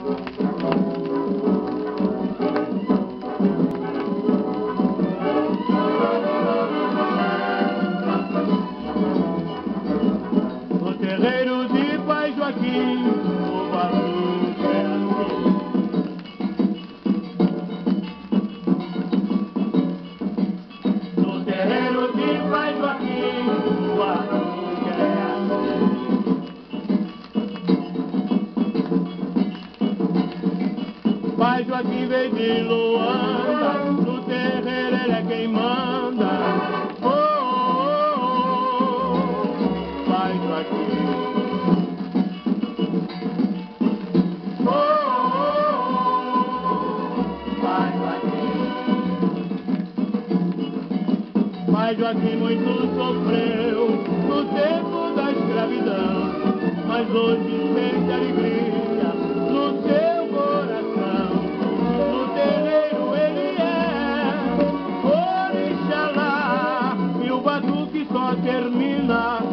No terreiro de Pai Joaquim, Pai Joaquim veio de Luanda, no terreiro ele é quem manda. Oh, oh, oh, Pai Joaquim. Oh, oh, oh, Pai Joaquim. Pai Joaquim muito sofreu no tempo da escravidão, mas hoje sente a mina.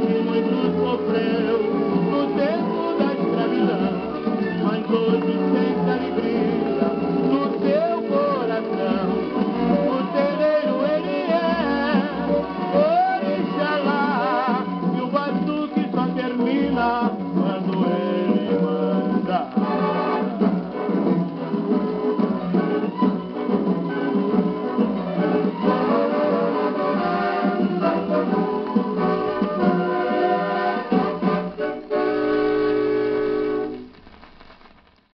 Thank you.